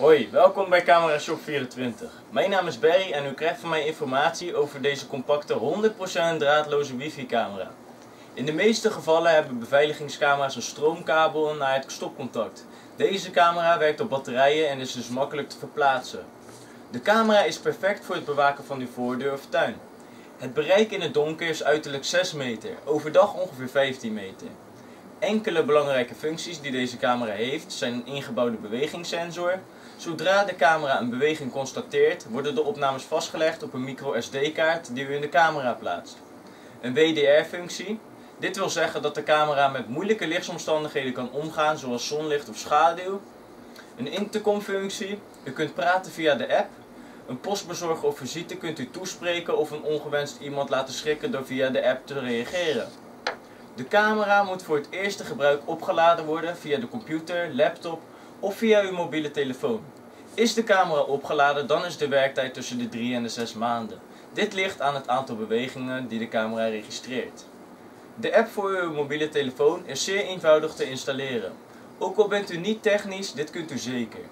Hoi, welkom bij Camera Shop 24. Mijn naam is Barry en u krijgt van mij informatie over deze compacte 100% draadloze wifi camera. In de meeste gevallen hebben beveiligingscamera's een stroomkabel naar het stopcontact. Deze camera werkt op batterijen en is dus makkelijk te verplaatsen. De camera is perfect voor het bewaken van uw voordeur of tuin. Het bereik in het donker is uiterlijk 6 meter, overdag ongeveer 15 meter. Enkele belangrijke functies die deze camera heeft zijn een ingebouwde bewegingssensor. Zodra de camera een beweging constateert, worden de opnames vastgelegd op een micro SD kaart die u in de camera plaatst. Een WDR-functie. Dit wil zeggen dat de camera met moeilijke lichtsomstandigheden kan omgaan zoals zonlicht of schaduw. Een intercom-functie. U kunt praten via de app. Een postbezorger of visite kunt u toespreken of een ongewenst iemand laten schrikken door via de app te reageren. De camera moet voor het eerste gebruik opgeladen worden via de computer, laptop of via uw mobiele telefoon. Is de camera opgeladen, dan is de werktijd tussen de 3 en de 6 maanden. Dit ligt aan het aantal bewegingen die de camera registreert. De app voor uw mobiele telefoon is zeer eenvoudig te installeren. Ook al bent u niet technisch, dit kunt u zeker.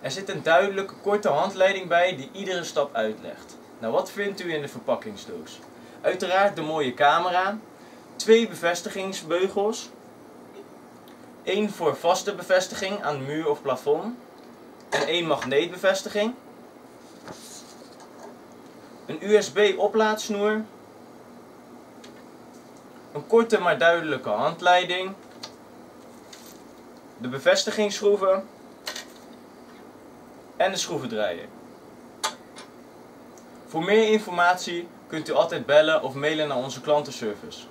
Er zit een duidelijke korte handleiding bij die iedere stap uitlegt. Nou, wat vindt u in de verpakkingsdoos? Uiteraard de mooie camera, twee bevestigingsbeugels, één voor vaste bevestiging aan muur of plafond. En één magneetbevestiging, een USB oplaadsnoer, een korte maar duidelijke handleiding, de bevestigingsschroeven. En de schroevendraaier. Voor meer informatie kunt u altijd bellen of mailen naar onze klantenservice.